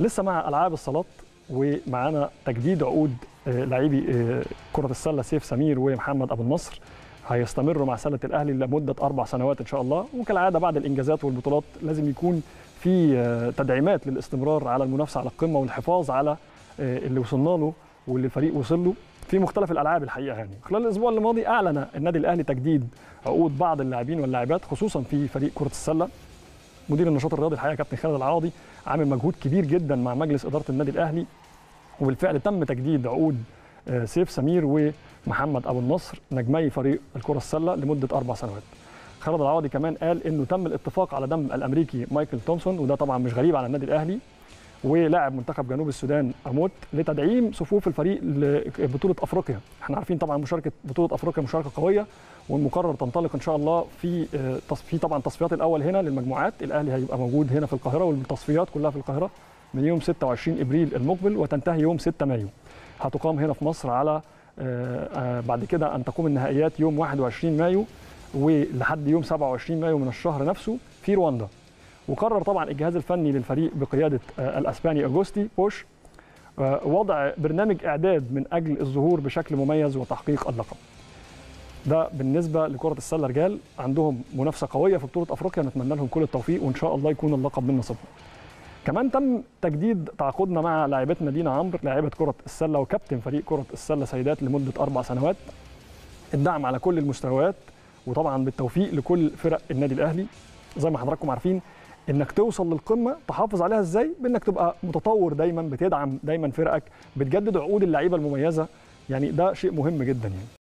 لسه مع ألعاب الصالات ومعانا تجديد عقود آه، لاعبي آه، كرة السلة سيف سمير ومحمد أبو النصر. هيستمروا مع سلة الأهلي لمدة أربع سنوات إن شاء الله. وكالعادة بعد الإنجازات والبطولات لازم يكون في آه، تدعيمات للاستمرار على المنافسة على القمة والحفاظ على اللي وصلنا له واللي الفريق وصل له في مختلف الألعاب الحقيقة يعني. خلال الأسبوع الماضي أعلن النادي الأهلي تجديد عقود بعض اللاعبين واللاعبات خصوصا في فريق كرة السلة. مدير النشاط الرياضي الحقيقة كابتن خالد العوضي عامل مجهود كبير جدا مع مجلس إدارة النادي الأهلي وبالفعل تم تجديد عقود آه، سيف سمير ومحمد أبو النصر نجمي فريق الكرة السلة لمدة أربع سنوات. خالد العوضي كمان قال إنه تم الاتفاق على دم الأمريكي مايكل تومسون وده طبعا مش غريب على النادي الأهلي ولاعب منتخب جنوب السودان أموت لتدعيم صفوف الفريق لبطولة أفريقيا. إحنا عارفين طبعا مشاركة بطولة أفريقيا مشاركة قوية والمقرر تنطلق إن شاء الله في آه، في طبعا تصفيات الأول هنا للمجموعات. الأهلي هيبقى موجود هنا في القاهرة والتصفيات كلها في القاهرة من يوم 26 إبريل المقبل وتنتهي يوم 6 مايو. هتقام هنا في مصر على آه، آه، بعد كده أن تقوم النهائيات يوم 21 مايو ولحد يوم 27 مايو من الشهر نفسه في رواندا. وقرر طبعا الجهاز الفني للفريق بقيادة آه، الأسباني أغوستي بوش آه، وضع برنامج إعداد من أجل الظهور بشكل مميز وتحقيق اللقب. ده بالنسبة لكرة السلة رجال عندهم منافسة قوية في بطولة أفريقيا نتمنى لهم كل التوفيق وإن شاء الله يكون اللقب من نصيبهم. كمان تم تجديد تعاقدنا مع لاعبتنا دينا عمرو لاعبة كرة السلة وكابتن فريق كرة السلة سيدات لمدة أربع سنوات. الدعم على كل المستويات وطبعا بالتوفيق لكل فرق النادي الأهلي زي ما حضراتكم عارفين إنك توصل للقمة تحافظ عليها إزاي؟ بإنك تبقى متطور دايما بتدعم دايما فرقك بتجدد عقود اللعيبة المميزة. يعني ده شيء مهم جدا يعني.